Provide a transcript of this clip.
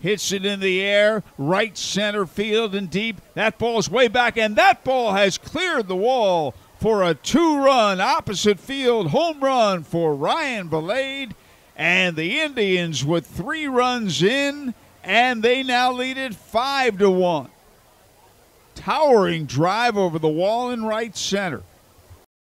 hits it in the air, right center field and deep. That ball's way back, and that ball has cleared the wall for a two run opposite field home run for Ryan Vilade. And the Indians with three runs in, and they now lead it five to one. Towering drive over the wall in right center.